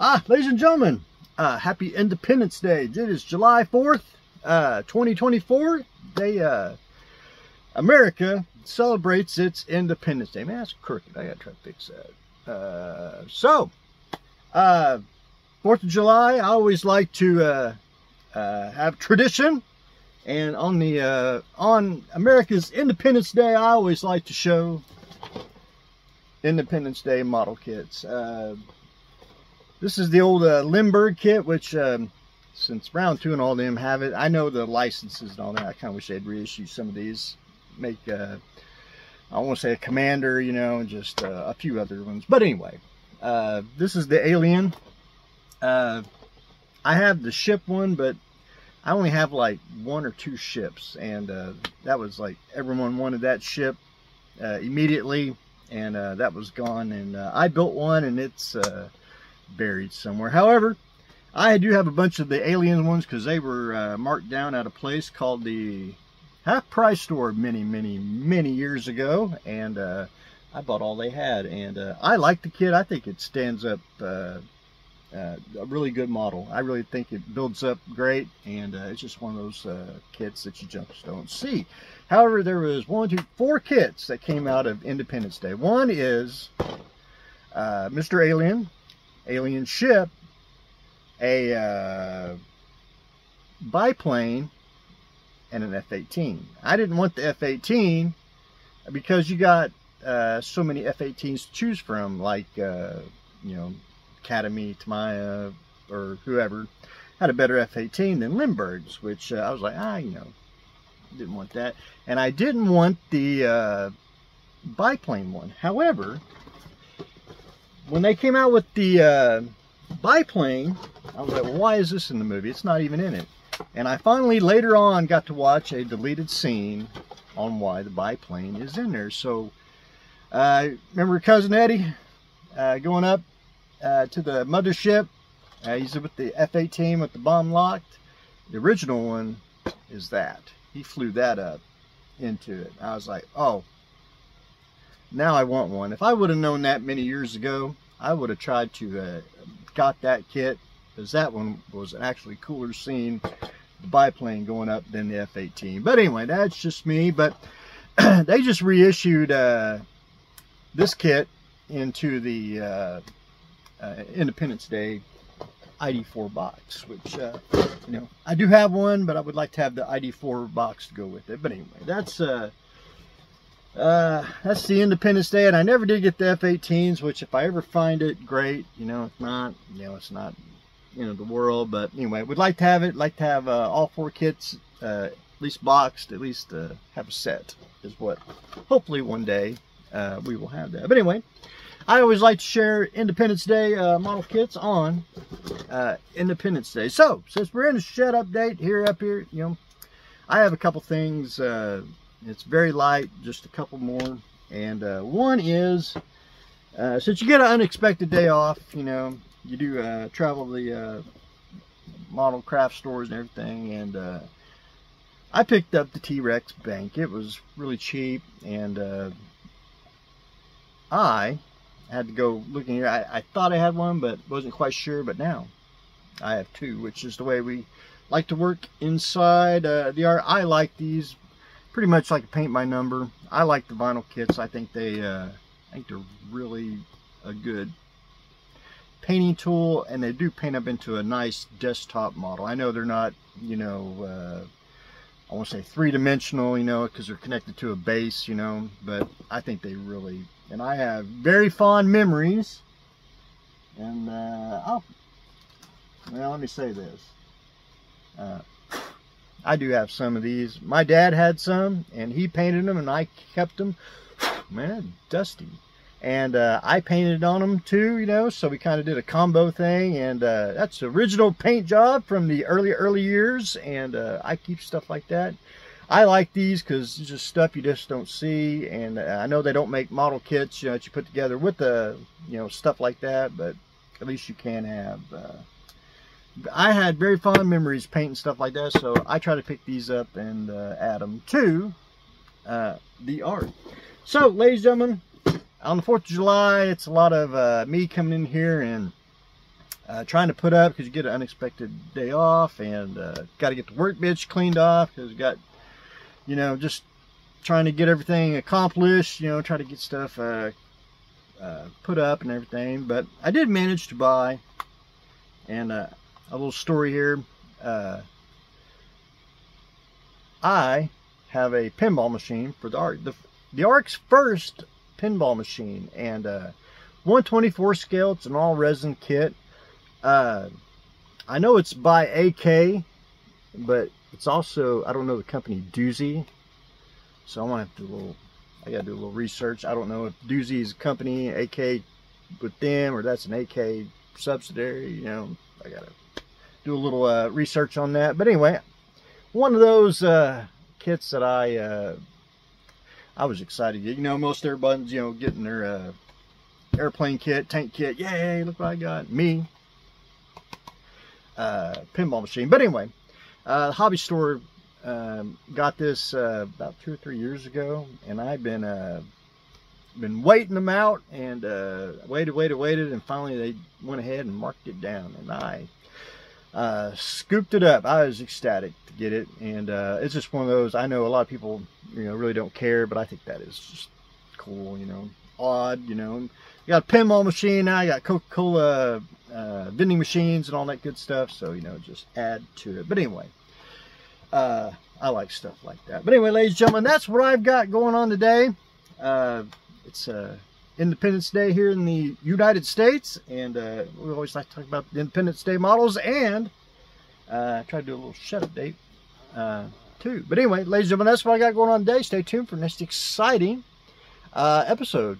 Ah, ladies and gentlemen, uh, happy Independence Day. It is July 4th, uh, 2024. They, uh, America celebrates its Independence Day. Man, that's crooked. I gotta try to fix that. Uh, so, uh, 4th of July, I always like to, uh, uh, have tradition. And on the, uh, on America's Independence Day, I always like to show Independence Day model kits. Uh, this is the old uh, Lindbergh kit, which um, since round two and all them have it, I know the licenses and all that. I kind of wish they'd reissue some of these. Make, uh, I want to say a Commander, you know, and just uh, a few other ones. But anyway, uh, this is the Alien. Uh, I have the ship one, but I only have like one or two ships. And uh, that was like, everyone wanted that ship immediately. And that was gone. And I built one and it's buried somewhere. However, I do have a bunch of the alien ones because they were uh, marked down at a place called the Half Price Store many, many, many years ago. And uh, I bought all they had. And uh, I like the kit. I think it stands up uh, uh, a really good model. I really think it builds up great. And uh, it's just one of those kits that you just don't see. However, there was one, two, four kits that came out of Independence Day. One is Mr. Alien, alien ship a uh, biplane and an F-18. I didn't want the F-18 because you got uh, so many F-18s to choose from, like, uh, you know, Academy, Tamiya, or whoever had a better F-18 than Lindbergh's, which uh, I was like, ah, you know, didn't want that. And I didn't want the uh, biplane one. However, when they came out with the uh, biplane, I was like, well, why is this in the movie? It's not even in it. And I finally, later on, got to watch a deleted scene on why the biplane is in there. So, uh, remember Cousin Eddie uh, going up uh, to the mothership? Uh, he's with the F-18 with the bomb locked. The original one is that. He flew that up into it. I was like, oh, now I want one. If I would have known that many years ago, I would have tried to uh, got that kit because that one was actually cooler seeing the biplane going up than the F-18. But anyway, that's just me. But they just reissued uh, this kit into the uh, uh Independence Day ID4 box, which, uh, you know, I do have one, but I would like to have the ID4 box to go with it. But anyway, that's uh, uh, that's the Independence Day, and I never did get the F-18s, which if I ever find it, great. You know, if not, you know, it's not, you know, the world. But anyway, we'd like to have it. Like to have uh, all four kits, uh, at least boxed, at least uh, have a set, is what. Hopefully one day uh, we will have that. But anyway, I always like to share Independence Day uh, model kits on uh, Independence Day. So since we're in a shed update here up here, you know, I have a couple things it's very light, just a couple more. And uh, one is, uh, since you get an unexpected day off, you know, you do uh, travel the uh, model craft stores and everything. And uh, I picked up the T-Rex bank. It was really cheap. And uh, I had to go looking here. I, I thought I had one, but wasn't quite sure. But now I have two, which is the way we like to work inside the Ark. I like these pretty much like a paint by number. I like the vinyl kits. I think they, uh, I think they're really a good painting tool, and they do paint up into a nice desktop model. I know they're not, you know, uh, I want to say three-dimensional, you know, because they're connected to a base, you know, but I think they really, and I have very fond memories, and, uh, I'll, well, let me say this. Uh, I do have some of these. My dad had some, and he painted them, and I kept them. Man, dusty. And uh, I painted on them too, you know, so we kind of did a combo thing. And uh, that's original paint job from the early, early years. And uh, I keep stuff like that. I like these because it's just stuff you just don't see. And uh, I know they don't make model kits, you know, that you put together with the, you know, stuff like that. But at least you can have uh, I had very fond memories painting stuff like that, so I try to pick these up and uh, add them to uh, the Ark. So, ladies and gentlemen, on the 4th of July, it's a lot of uh, me coming in here and uh, trying to put up because you get an unexpected day off and uh, got to get the workbench cleaned off because got, you know, just trying to get everything accomplished, you know, try to get stuff uh, put up and everything. But I did manage to buy, and uh, a little story here. Uh, I have a pinball machine for the Ark. The, the Ark's first pinball machine and uh, 124 scale. It's an all resin kit. Uh, I know it's by AK, but it's also, I don't know the company, Doozy. So I want to have do a little, I got to do a little research. I don't know if Doozy's company, AK with them, or that's an AK subsidiary, you know, I got to do a little uh, research on that. But anyway, one of those uh, kits that I uh, I was excited. You know, most everybody's you know getting their uh, airplane kit, tank kit. Yay! Look what I got. Me. Uh, pinball machine. But anyway, uh, hobby store um, got this uh, about two or three years ago, and I've been uh, been waiting them out and uh, waited, waited, waited, and finally they went ahead and marked it down, and I uh, scooped it up. I was ecstatic to get it, and uh, it's just one of those. I know a lot of people, you know, really don't care, but I think that is just cool. You know, odd. You know, you got a pinball machine now. Got Coca-Cola uh, vending machines and all that good stuff. So you know, just add to it. But anyway, uh, I like stuff like that. But anyway, ladies and gentlemen, that's what I've got going on today. Uh, it's uh, Independence Day here in the United States, and uh, we always like to talk about the Independence Day models and uh, try to do a little shut-up date uh, too. But anyway, ladies and gentlemen, that's what I got going on today. Stay tuned for next exciting uh, episode.